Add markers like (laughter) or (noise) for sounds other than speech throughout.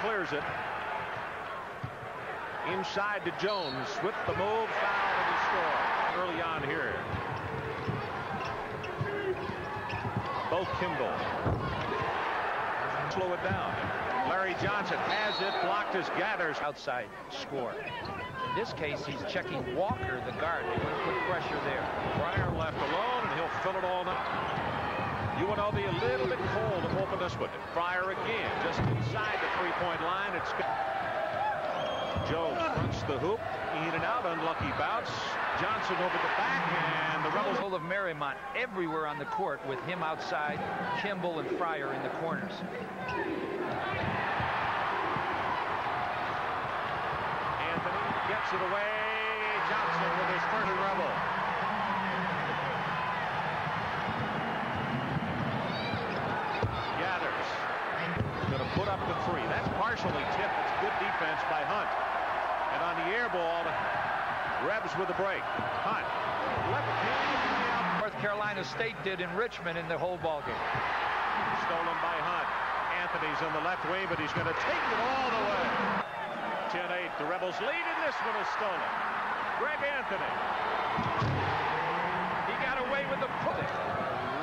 clears it. Inside to Jones with the move, foul, and he score early on here. Bo Kimble. Slow it down. Larry Johnson has it, blocked as Gathers. Outside score. In this case, he's checking Walker, the guard. They want to put pressure there. Fryer left alone, and he'll fill it all up. UNLV a little bit cold to open this one. Fryer again, just inside the three-point line. It's Jones fronts the hoop, in and out, unlucky bounce. Johnson over the back, and the Rebels. of Marymount everywhere on the court with him outside, Kimble and Fryer in the corners. Anthony gets it away. Johnson with his first rebel. Gathers. Going to put up the three. That's partially tipped. It's good defense by Hunt. And on the air ball, Rebs with a break. Hunt. Left hand. North Carolina State did in Richmond in the whole ball game. Stolen by Hunt. Anthony's on the left wing, but he's going to take it all the way. 10-8. The Rebels lead, and this one is stolen. Greg Anthony. He got away with the push.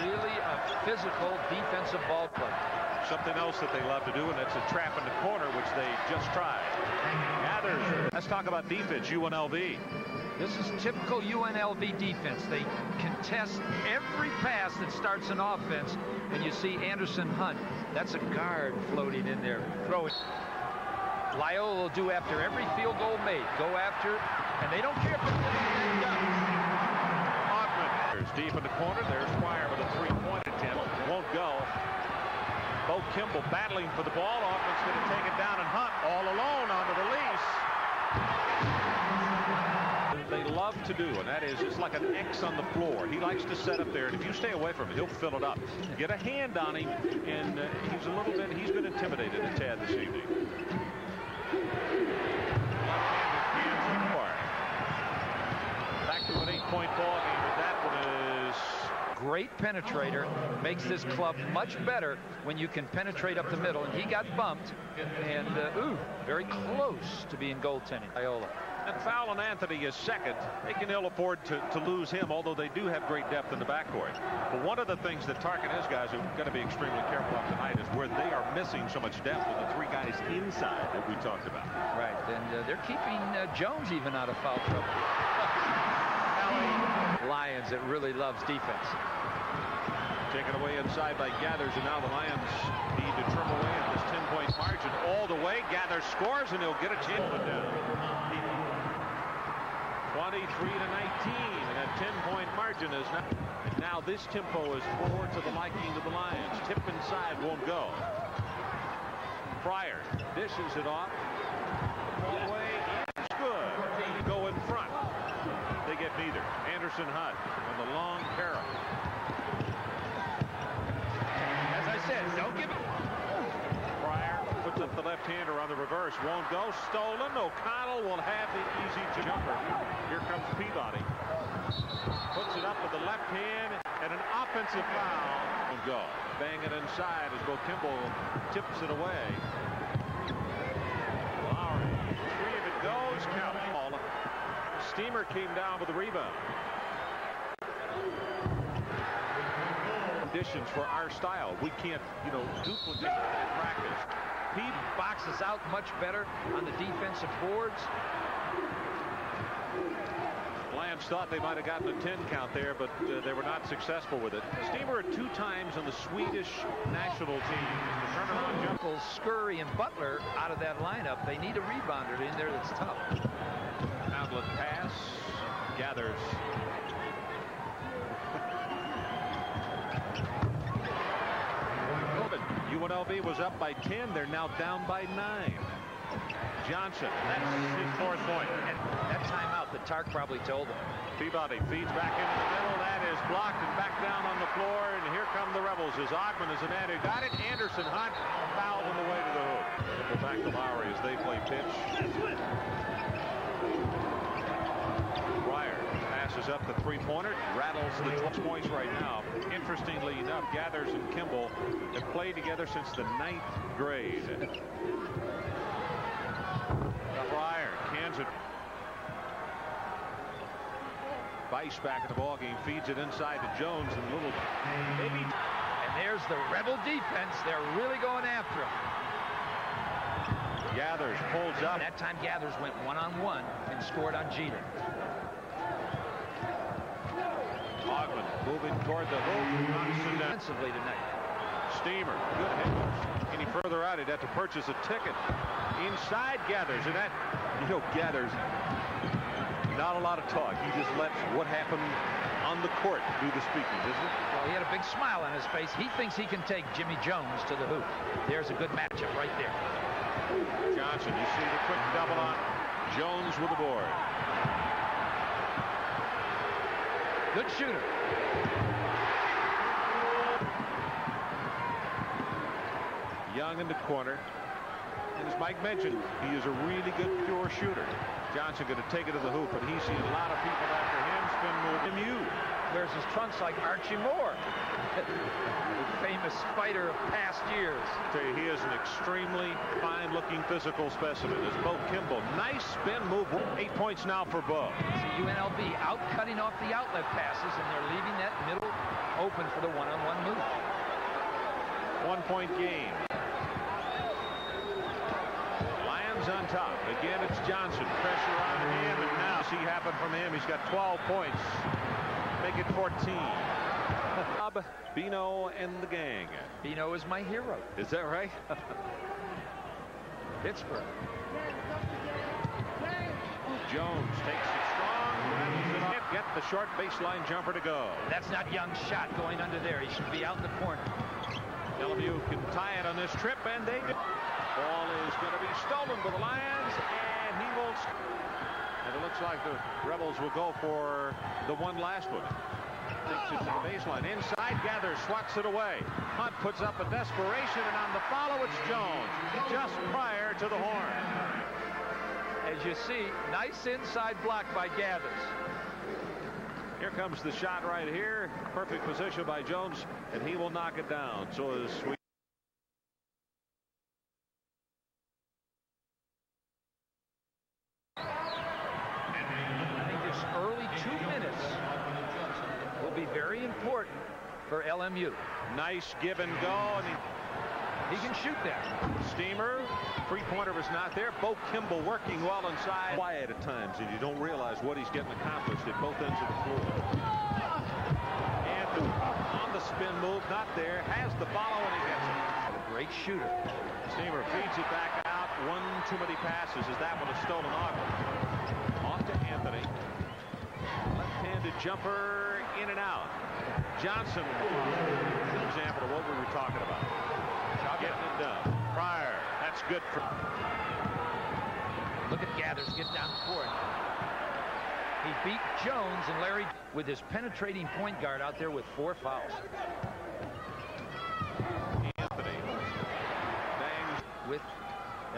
Really a physical defensive ball play. Something else that they love to do, and that's a trap in the corner, which they just tried. Gathers. Let's talk about defense, UNLV. This is typical UNLV defense. They contest every pass that starts an offense. And you see Anderson Hunt. That's a guard floating in there, throwing. Loyola will do after every field goal made. Go after, and they don't care if it's. There's deep in the corner. There's Fryer with a three-point attempt. Won't go. Bo Kimble battling for the ball. Offense going to take it down, and Hunt all alone on the release. They love to do, and that is it's like an X on the floor. He likes to set up there, and if you stay away from him, he'll fill it up. Get a hand on him, and uh, he's a little bit, he's been intimidated a tad this evening. Back to an eight-point ball game, but that one is Great penetrator. Makes this club much better when you can penetrate up the middle. And he got bumped, and uh, ooh, very close to being goaltending. Loyola. And foul on Anthony is second. They can ill afford to, to lose him, although they do have great depth in the backcourt. But one of the things that Tark and his guys are going to be extremely careful of tonight is where they are missing so much depth with the three guys inside that we talked about. Right, and uh, they're keeping uh, Jones even out of foul trouble. (laughs) Lions that really loves defense. Taken away inside by Gathers, and now the Lions need to trim away at this 10-point margin all the way. Gathers scores, and he'll get a chance down. 23 to 19, and that 10-point margin is now. And now this tempo is more to the liking of the Lions. Tip inside won't go. Fryer dishes it off. All way, it's good. Go in front. They get neither. Anderson Hunt on the long carry. Said, don't give it. Fryer puts up the left-hander on the reverse. Won't go. Stolen. O'Connell will have the easy jumper. Here comes Peabody. Puts it up with the left hand and an offensive foul. Won't go. Bang it inside as Bo Kimble tips it away. Lowery. Three if it goes. Stumer came down with the rebound. Conditions for our style. We can't, you know, duplicate in practice. Pete boxes out much better on the defensive boards. Lions thought they might have gotten a 10 count there, but uh, they were not successful with it. Stumer two times on the Swedish national team. Determined on jump. Scurry and Butler out of that lineup. They need a rebounder in there that's tough. Outlet pass. Gathers. UNLV was up by 10. They're now down by 9. Johnson. That's his fourth point. And that timeout that Tark probably told him. Peabody feeds back into the middle. That is blocked and back down on the floor. And here come the Rebels as Augmon is the man who got it. Anderson Hunt fouled on the way to the hoop. Go back to Lowery as they play pitch. is up the three-pointer, rattles the 12 points right now. Interestingly enough, Gathers and Kimble have played together since the ninth grade. Fryer, Kansas. Bice back in the ball game feeds it inside to Jones and Little. Maybe. And there's the Rebel defense. They're really going after him. Gathers pulls up. That time Gathers went one-on-one -on -one and scored on Jeter. Moving toward the hoop. Defensively tonight. Stumer, good hit. Any further out, he'd have to purchase a ticket. Inside Gathers, and that, you know, Gathers, not a lot of talk. He just lets what happened on the court do the speaking, isn't it? Well, he had a big smile on his face. He thinks he can take Jimmy Jones to the hoop. There's a good matchup right there. Johnson, you see the quick double on Jones with the board. Good shooter. Young in the corner. And as Mike mentioned, he is a really good pure shooter. Johnson going to take it to the hoop, but he's seen a lot of people after him spin move him you. Wears his trunks like Archie Moore. (laughs) famous fighter of past years. He is an extremely fine-looking physical specimen. Is Bo Kimble. Nice spin move. Eight points now for Bo. See UNLV out cutting off the outlet passes, and they're leaving that middle open for the one-on-one -on -one move. One-point game. Lions on top. Again, it's Johnson. Pressure on him, and now see happen from him. He's got 12 points. Make it 14. Bob, Bino, and the gang. Bino is my hero. Is that right? (laughs) Pittsburgh. Jones takes it strong. It Get the short baseline jumper to go. That's not Young's shot going under there. He should be out in the corner. Bellevue can tie it on this trip, and they do. Ball is going to be stolen by the Lions, and he will. And it looks like the Rebels will go for the one last one. To the baseline. Inside, gathers, swats it away. Hunt puts up a desperation, and on the follow, it's Jones, just prior to the horn. As you see, nice inside block by Gathers. Here comes the shot right here. Perfect position by Jones, and he will knock it down. So as sweet. Be very important for LMU. Nice give and go, and he he can shoot that. Stumer, three-pointer was not there. Bo Kimble working well inside. Quiet at times, and you don't realize what he's getting accomplished at both ends of the floor. And on the spin move, not there. Has the follow, and he gets it. A great shooter. Stumer feeds it back out. One too many passes as that one is stolen off. Off to Anthony. Left-handed jumper in and out. Johnson, an example of what we were talking about. Getting it done. Fryer, that's good for. Look at Gathers get down the court. He beat Jones and Larry with his penetrating point guard out there with four fouls. Anthony bangs with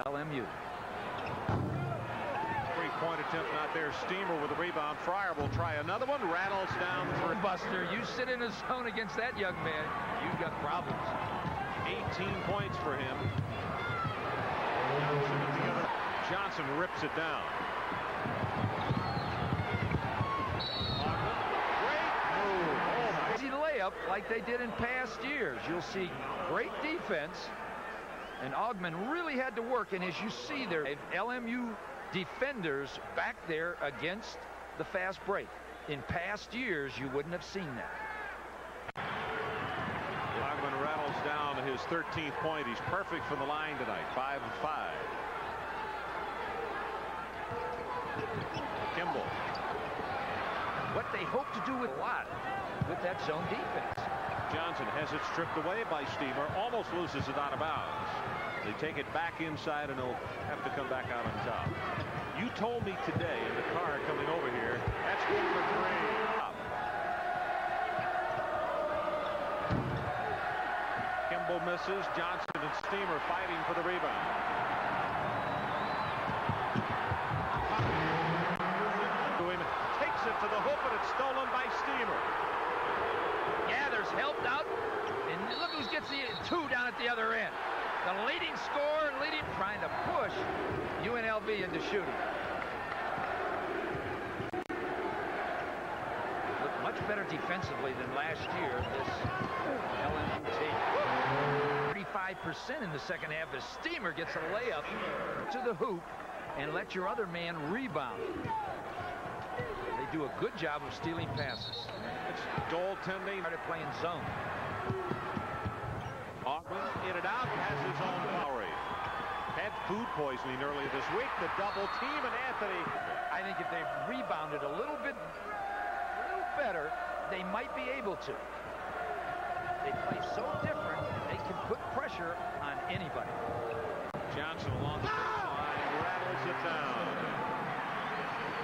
LMU. Three-point attempt not there. Stumer with the rebound. Fryer will try another one. Rattles down for Buster. You sit in a zone against that young man, you've got problems. 18 points for him. Johnson rips it down. Great move. Oh, Easy layup like they did in past years. You'll see great defense. And Augmon really had to work. And as you see there, LMU defenders back there against the fast break. In past years, you wouldn't have seen that. Augmon rattles down his 13th point. He's perfect from the line tonight. 5 and 5. Kimble. What they hope to do with lot with that zone defense. Johnson has it stripped away by Stumer. Almost loses it out of bounds. They take it back inside and they'll have to come back out on top. You told me today in the car coming over here, that's good for three. Kimble misses. Johnson and Stumer fighting for the rebound. Takes it to the hoop and it's stolen by Stumer. Gathers helped out. And look who gets the two down at the other end. The leading scorer, leading, trying to push UNLV into shooting. Looked much better defensively than last year. This LMU. 35% in the second half as Stumer gets a layup to the hoop and let your other man rebound. They do a good job of stealing passes. It's goaltending. Started playing zone. Augmon in and out has his own Lowery. Had food poisoning earlier this week. The double team and Anthony. I think if they rebounded a little bit, a little better, they might be able to. They play so different, they can put pressure on anybody. Johnson along the baseline ah! rattles it down.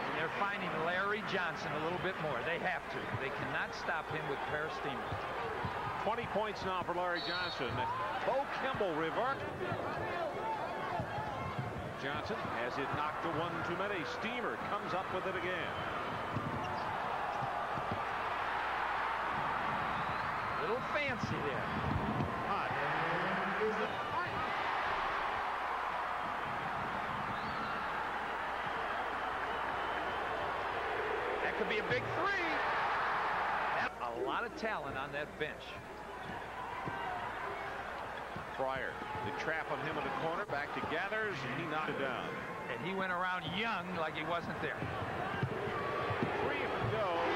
And they're finding Larry Johnson a little bit more. They have to. They cannot stop him with pair of steamers. 20 points now for Larry Johnson. Bo Kimble revert. Johnson has it knocked to one too many. Stumer comes up with it again. Little fancy there. That could be a big three. A lot of talent on that bench. Fryer. The trap on him in the corner. Back to Gathers. And he knocked it down. And he went around young like he wasn't there. Three if it goes.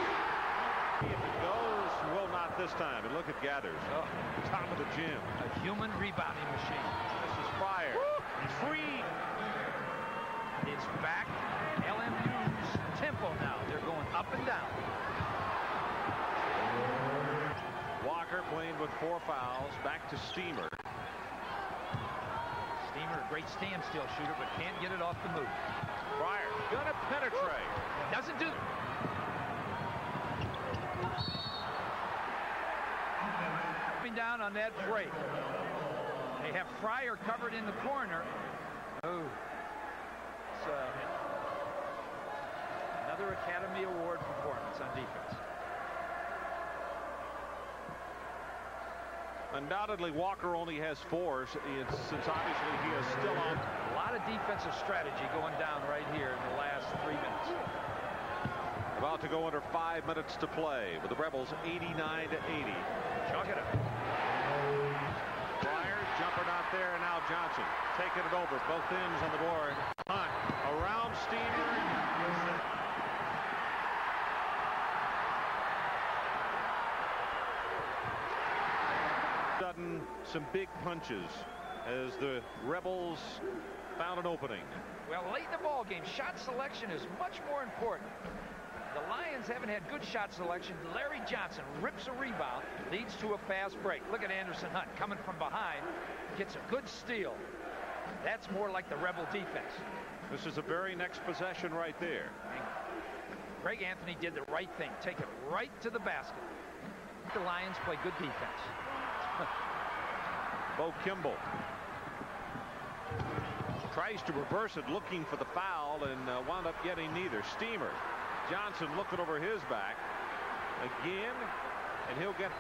Three if it goes. Will not this time. And look at Gathers. Oh, Top of the gym. a human rebounding machine. This is Fryer. Three. It's back. LMU's tempo now. They're going up and down. Walker playing with four fouls. Back to Stumer. Stumer, a great standstill shooter, but can't get it off the move. Fryer gonna penetrate. Doesn't do. Coming down on that break. They have Fryer covered in the corner. Oh. Uh, another Academy Award performance on defense. Undoubtedly, Walker only has four since obviously he is still on. A lot of defensive strategy going down right here in the last three minutes. About to go under five minutes to play with the Rebels 89 to 80. Chalk it up. Fryer jumper not there and now Johnson taking it over both ends on the board. Hunt around Stumer. Some big punches as the Rebels found an opening. Well, late in the ball game, shot selection is much more important. The Lions haven't had good shot selection. Larry Johnson rips a rebound, leads to a fast break. Look at Anderson Hunt coming from behind, gets a good steal. That's more like the Rebel defense. This is the very next possession right there. Greg Anthony did the right thing, take it right to the basket. The Lions play good defense. (laughs) Bo Kimble tries to reverse it looking for the foul and uh, wound up getting neither. Stumer. Johnson looking over his back. Again and he'll get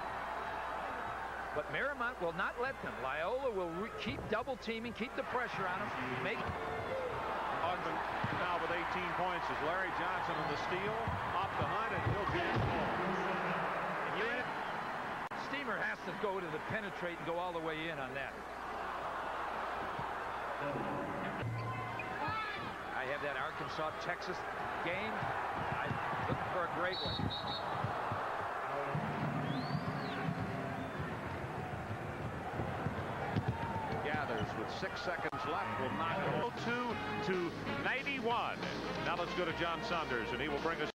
But Marymount will not let them. Loyola will keep double teaming, keep the pressure on him, make Augmon now with 18 points. Is Larry Johnson on the steal? Off the hunt and he'll get it Stumer has to go to the penetrate and go all the way in on that. I have that Arkansas-Texas game. I'm looking for a great one. gathers with six seconds left will knock 2 to 91 now let's go to John Saunders and he will bring us